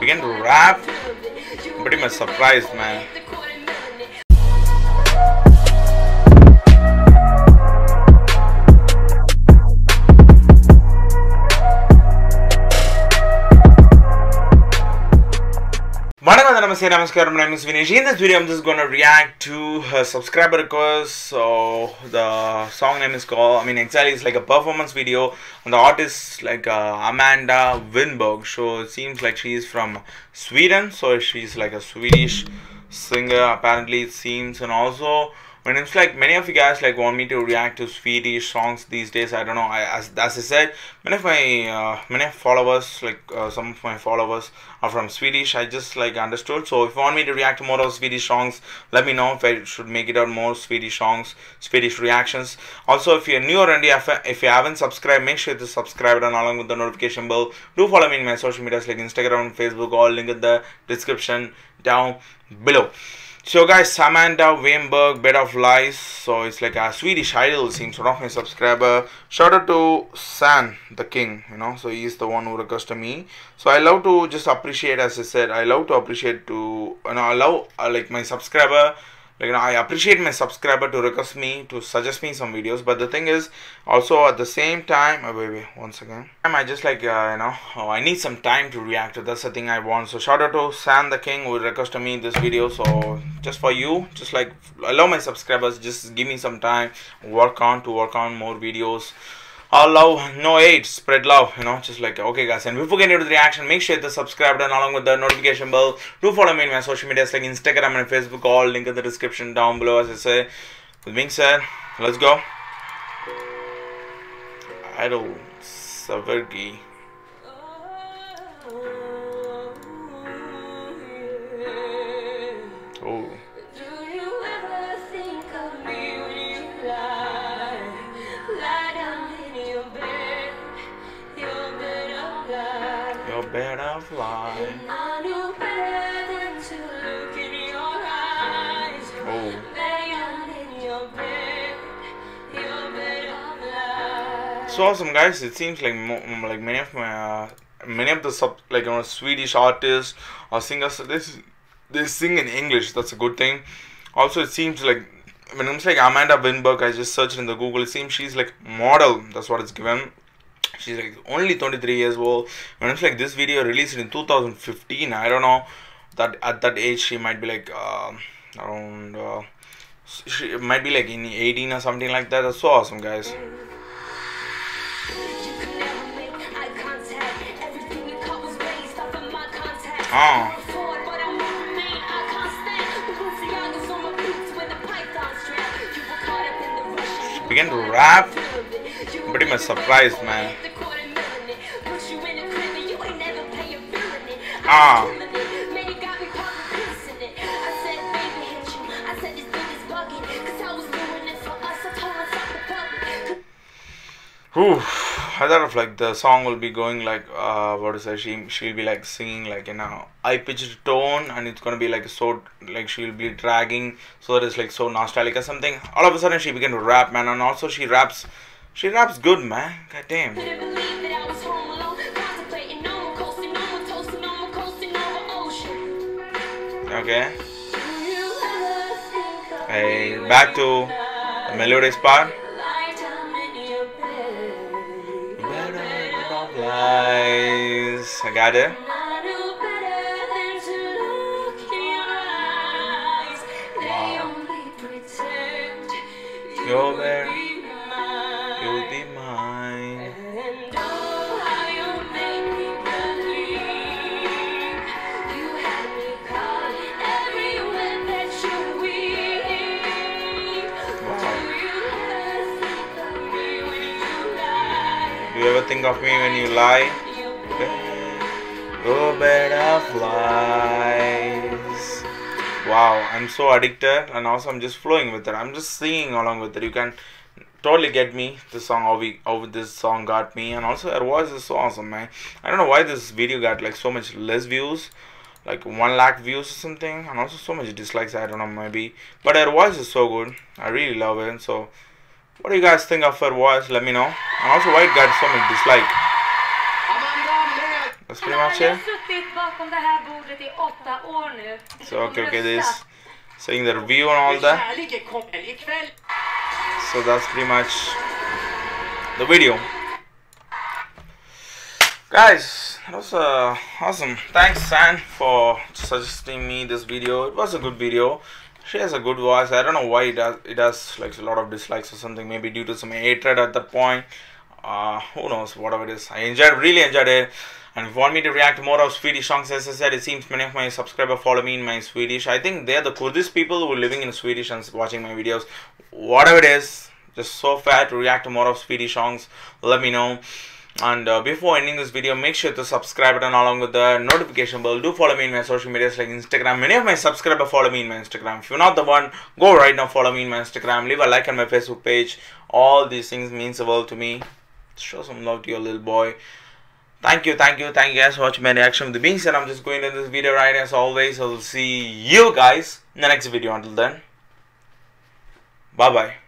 began to rap. Pretty much surprised, man. Namaste, Namaskar, my name is Vinesh. In this video, I'm just gonna react to a subscriber request. So, the song name is called, I mean, exactly, it's like a performance video. And the artist, like uh, Amanda Winberg. So, it seems like she is from Sweden. So, she's like a Swedish singer, apparently, it seems. And also, when it's like many of you guys like want me to react to Swedish songs these days. I don't know. I as, as I said, many of my uh, many followers like uh, some of my followers are from Swedish. I just like understood. So if you want me to react to more of Swedish songs, let me know if I should make it out more Swedish songs, Swedish reactions. Also, if you're new or indie, if, if you haven't subscribed, make sure to subscribe and along with the notification bell. Do follow me in my social medias like Instagram, and Facebook, all link in the description down below. So guys, Amanda Winberg, Bed of Lies. So it's like a Swedish idol seems one of my subscriber. Shout out to San, the king, you know. So he's the one who requested me. So I love to just appreciate, as I said, I love to appreciate to, you know, I love uh, like my subscriber. Like I appreciate my subscriber to request me to suggest me some videos. But the thing is, also at the same time, oh, wait, once again, I just like uh, you know, oh, I need some time to react to. That's the thing I want. So shout out to San the King who requested me this video. So just for you, just like allow my subscribers. Just give me some time, work on to work on more videos all love, no hate, spread love, you know, just like, okay guys, and before getting into the reaction, make sure to subscribe and along with the notification bell, do follow me in my social medias like Instagram and Facebook, all link in the description down below, as I say. With being said, let's go. Idol Sverige. Oh. I knew better than to look in your eyes. Oh. In your bed, your bed. So awesome, guys! It seems like like many of my uh, many of the sub like you know Swedish artists or singers they they sing in English. That's a good thing. Also, it seems like when it's like Amanda Winberg, I just searched in the Google. It seems she's like model. That's what it's given. She's like only 23 years old. When it's like this video released in 2015, I don't know that at that age she might be like uh, around. Uh, she might be like in 18 or something like that. That's so awesome, guys. You could never make eye contact. Everything you caught was based off of my contact. Ah. Going forward, but I won't remain eye constant. The Balenciagas on my boots with a python strap. You were caught up in the rush. You Began to rap. You Pretty much surprised, man. Ah. I'm. Whew. I thought of like the song will be going like uh what is that she she'll be like singing like in a high pitched tone and it's gonna be like so like she'll be dragging so that it's like so nostalgic or something. All of a sudden she began to rap man and also she raps she raps good man. God damn. Couldn't believe that I was home alone, contemplating no one coasting, no one toasting, you ever think of me when you lie? Oh, bed of lies. Wow, I'm so addicted and also I'm just flowing with it. I'm just singing along with it. You can totally get me the song how we how this song got me and also her voice is so awesome man. I don't know why this video got like so much less views. Like one lakh views or something and also so much dislikes I don't know maybe. But her voice is so good. I really love it. So what do you guys think of her voice? Let me know. And also why it got so much dislike. That's that's pretty much it. suttit bakom det här bordet i åtta år nu. So okay, okay, this saying the review and all that. Kärleken kommer ikväll. So that's pretty much the video. Guys, that was uh, awesome. Thanks, San, for suggesting me this video. It was a good video. She has a good voice. I don't know why it does. It has like a lot of dislikes or something. Maybe due to some hatred at that point. Uh, who knows? Whatever it is, I enjoyed. Really enjoyed it. And if you want me to react to more of Swedish songs, as I said, it seems many of my subscribers follow me in my Swedish. I think they're the Kurdish people who are living in Swedish and watching my videos. Whatever it is, just so fair to react to more of Swedish songs. Let me know. And uh, before ending this video, make sure to subscribe button along with the notification bell. Do follow me in my social medias like Instagram. Many of my subscribers follow me in my Instagram. If you're not the one, go right now follow me in my Instagram. Leave a like on my Facebook page. All these things means the world to me. Show some love to your little boy. Thank you, thank you, thank you guys for watching my reaction. With the being said, I'm just going to this video right as always. I'll see you guys in the next video. Until then, bye bye.